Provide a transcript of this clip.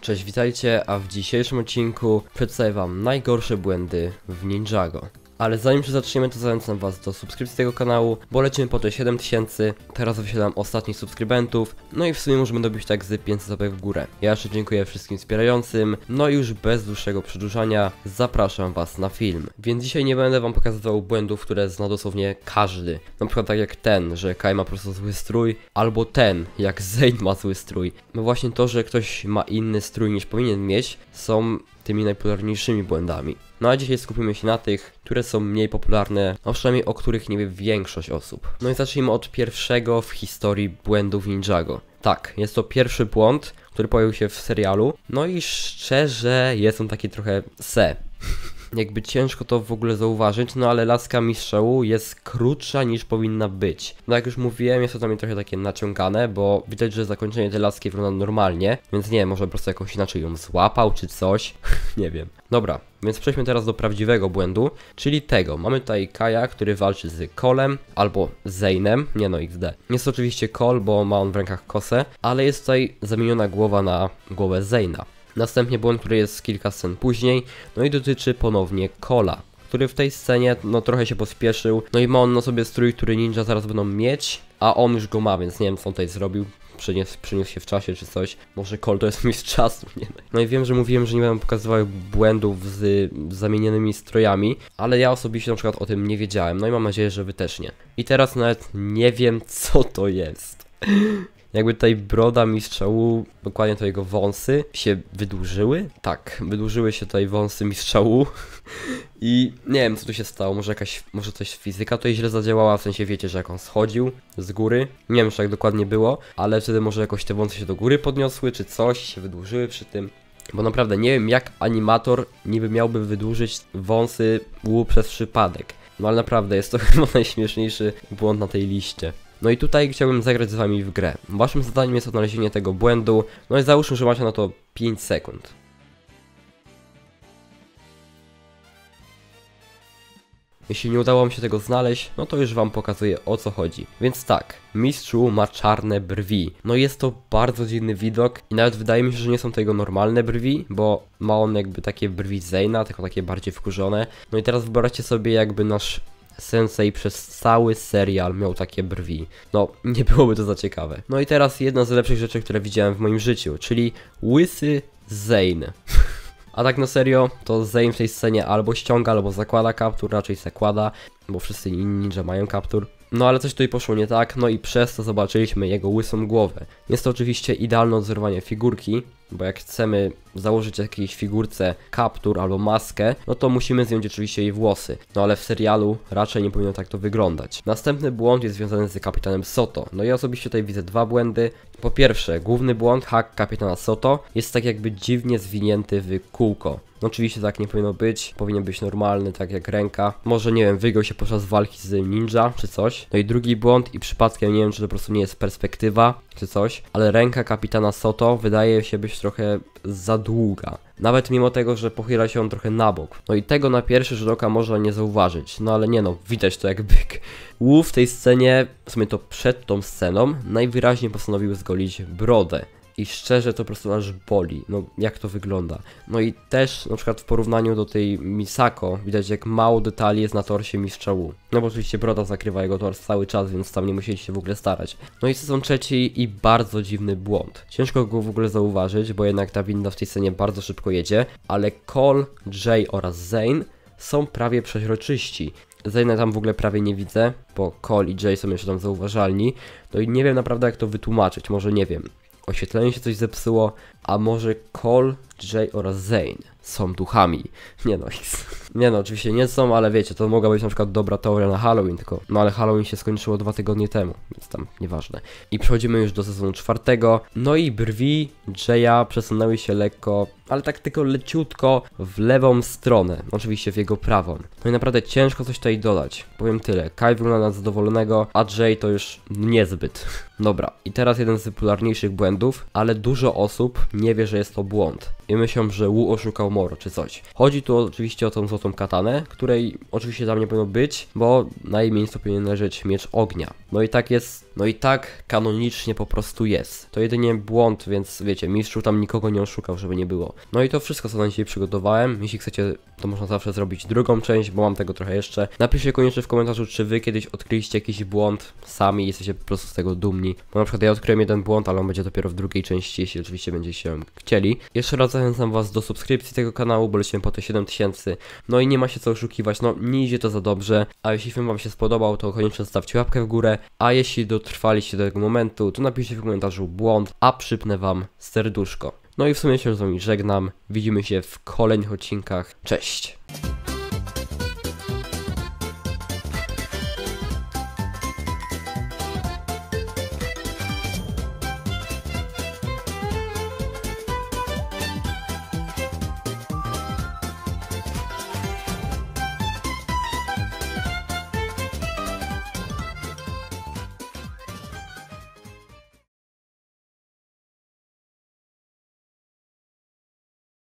Cześć, witajcie, a w dzisiejszym odcinku przedstawię wam najgorsze błędy w Ninjago. Ale zanim się zaczniemy, to zachęcam was do subskrypcji tego kanału, bo lecimy po te 7000, teraz wysiadam ostatnich subskrybentów, no i w sumie możemy dobić tak z 500 zapek w górę. Ja jeszcze dziękuję wszystkim wspierającym, no i już bez dłuższego przedłużania zapraszam was na film. Więc dzisiaj nie będę wam pokazywał błędów, które zna dosłownie każdy. Na przykład tak jak ten, że Kai ma po prostu zły strój, albo ten, jak Zayn ma zły strój. No właśnie to, że ktoś ma inny strój niż powinien mieć, są tymi najpopularniejszymi błędami. No a dzisiaj skupimy się na tych, które są mniej popularne, a przynajmniej o których nie wie większość osób. No i zacznijmy od pierwszego w historii błędów Ninjago. Tak, jest to pierwszy błąd, który pojawił się w serialu. No i szczerze, jest on taki trochę se. Jakby ciężko to w ogóle zauważyć, no ale laska mistrzału jest krótsza niż powinna być. No jak już mówiłem, jest to dla mnie trochę takie naciągane, bo widać, że zakończenie tej laski wygląda normalnie, więc nie może po prostu jakoś inaczej ją złapał czy coś, nie wiem. Dobra, więc przejdźmy teraz do prawdziwego błędu, czyli tego. Mamy tutaj Kaja, który walczy z Kolem albo Zaynem, nie no XD. Jest oczywiście Kol, bo ma on w rękach kosę, ale jest tutaj zamieniona głowa na głowę Zayna. Następnie błąd, który jest kilka scen później, no i dotyczy ponownie Kola, który w tej scenie no trochę się pospieszył, no i ma on na sobie strój, który ninja zaraz będą mieć, a on już go ma, więc nie wiem co on tutaj zrobił, przyniósł, się w czasie czy coś. Może Cole to jest mistrz czasu, nie. No i wiem, że mówiłem, że nie będę pokazywał błędów z zamienionymi strojami, ale ja osobiście na przykład o tym nie wiedziałem, no i mam nadzieję, że wy też nie. I teraz nawet nie wiem co to jest. Jakby tutaj broda mistrza Wu, dokładnie to jego wąsy się wydłużyły. Tak, wydłużyły się tutaj wąsy mistrza Wu. I nie wiem co tu się stało, może jakaś, może coś fizyka tutaj źle zadziałała, w sensie wiecie, że jak on schodził z góry, nie wiem czy tak dokładnie było, ale wtedy może jakoś te wąsy się do góry podniosły, czy coś się wydłużyły przy tym. Bo naprawdę nie wiem jak animator niby miałby wydłużyć wąsy Wu przez przypadek. No ale naprawdę jest to chyba najśmieszniejszy błąd na tej liście. No i tutaj chciałbym zagrać z wami w grę. Waszym zadaniem jest odnalezienie tego błędu, no i załóżmy, że macie na to 5 sekund. Jeśli nie udało mi się tego znaleźć, no to już wam pokazuję o co chodzi. Więc tak, mistrzu ma czarne brwi. No jest to bardzo dziwny widok i nawet wydaje mi się, że nie są to jego normalne brwi, bo ma on jakby takie brwi Zayna, tylko takie bardziej wkurzone. No i teraz wyobraźcie sobie jakby nasz Sensei przez cały serial miał takie brwi. No, nie byłoby to za ciekawe. No i teraz jedna z lepszych rzeczy, które widziałem w moim życiu, czyli łysy Zane. A tak na serio, to Zane w tej scenie albo ściąga, albo zakłada kaptur, raczej zakłada, bo wszyscy inni ninja mają kaptur. No ale coś tutaj poszło nie tak, no i przez to zobaczyliśmy jego łysą głowę. Jest to oczywiście idealne odzorowanie figurki, bo jak chcemy założyć jakiejś figurce kaptur albo maskę, no to musimy zdjąć oczywiście jej włosy. No ale w serialu raczej nie powinno tak to wyglądać. Następny błąd jest związany z kapitanem Soto. No i osobiście tutaj widzę dwa błędy. Po pierwsze, główny błąd, hak kapitana Soto, jest tak jakby dziwnie zwinięty w kółko. No oczywiście tak nie powinno być, powinien być normalny, tak jak ręka. Może nie wiem, wygiął się podczas walki z ninja czy coś. No i drugi błąd i przypadkiem nie wiem, czy to po prostu nie jest perspektywa czy coś, ale ręka kapitana Soto wydaje się być trochę za długa. Nawet mimo tego, że pochyla się on trochę na bok. No i tego na pierwszy rzut oka można nie zauważyć. No ale nie no, widać to jak byk. Wu w tej scenie, w sumie to przed tą sceną, najwyraźniej postanowił zgolić brodę. I szczerze to po prostu aż boli, no jak to wygląda. No i też na przykład w porównaniu do tej Misako widać jak mało detali jest na torsie mistrza Wu. No bo oczywiście broda zakrywa jego tors cały czas, więc tam nie musieli się w ogóle starać. No i sezon trzeci i bardzo dziwny błąd. Ciężko go w ogóle zauważyć, bo jednak ta winda w tej scenie bardzo szybko jedzie, ale Cole, Jay oraz Zane są prawie przeźroczyści. Zayna tam w ogóle prawie nie widzę, bo Cole i Jay są jeszcze tam zauważalni. No i nie wiem naprawdę jak to wytłumaczyć, może nie wiem oświetlenie się coś zepsuło, a może Cole, Jay oraz Zane są duchami. Nie no, nie no, oczywiście nie są, ale wiecie, to mogła być na przykład dobra teoria na Halloween, tylko no ale Halloween się skończyło dwa tygodnie temu, więc tam nieważne. I przechodzimy już do sezonu czwartego, no i brwi Jaya przesunęły się lekko, ale tak tylko leciutko w lewą stronę, oczywiście w jego prawą. No i naprawdę ciężko coś tutaj dodać, powiem tyle, Kai wygląda na zadowolonego, a Jay to już niezbyt. Dobra, i teraz jeden z popularniejszych błędów, ale dużo osób nie wie, że jest to błąd. I myślą, że Wu oszukał Moro czy coś. Chodzi tu oczywiście o tą złotą katanę, której oczywiście tam nie powinno być, bo na jej miejscu powinien leżeć miecz ognia. No i tak jest No i tak kanonicznie po prostu jest. To jedynie błąd, więc wiecie, mistrzu tam nikogo nie oszukał, żeby nie było. No i to wszystko, co na dzisiaj przygotowałem. Jeśli chcecie, to można zawsze zrobić drugą część, bo mam tego trochę jeszcze. Napiszcie koniecznie w komentarzu, czy wy kiedyś odkryliście jakiś błąd sami, jesteście po prostu z tego dumni. Bo na przykład ja odkryłem jeden błąd, ale on będzie dopiero w drugiej części, jeśli oczywiście będziecie chcieli. Jeszcze raz zachęcam was do subskrypcji tego kanału, bo lecimy po te 7000. No i nie ma się co oszukiwać, no nie idzie to za dobrze. A jeśli film wam się spodobał, to koniecznie zostawcie łapkę w górę. A jeśli dotrwaliście do tego momentu, to napiszcie w komentarzu błąd, a przypnę wam serduszko. No i w sumie się z wami żegnam. Widzimy się w kolejnych odcinkach. Cześć!